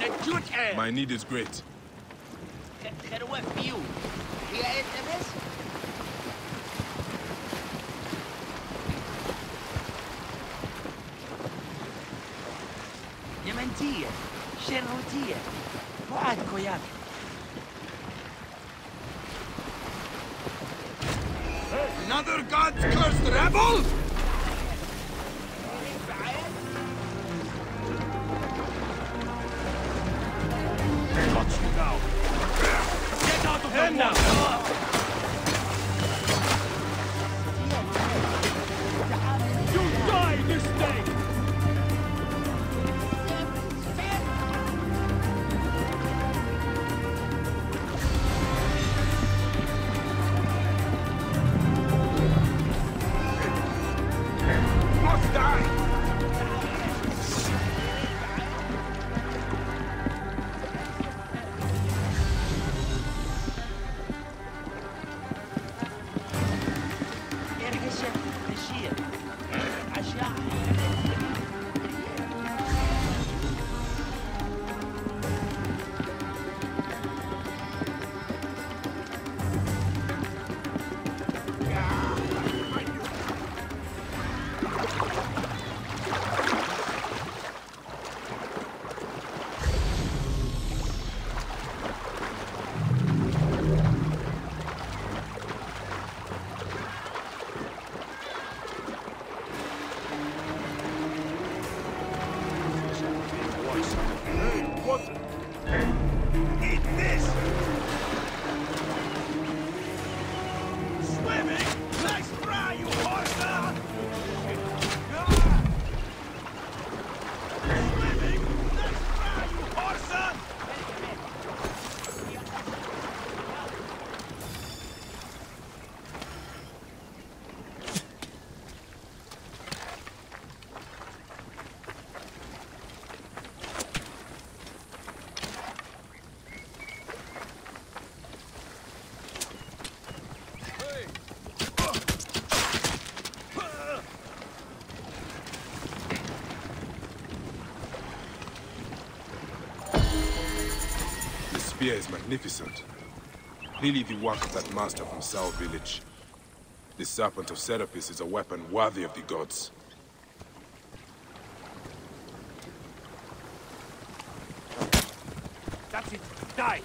نجوت My need is great. خروة فيو هي انت بس يمنتية شرهوتية فؤاد كويات Another God's cursed rebel? Get spear is magnificent. Clearly the work of that master from Sao village. The Serpent of Serapis is a weapon worthy of the gods. That's it. Die.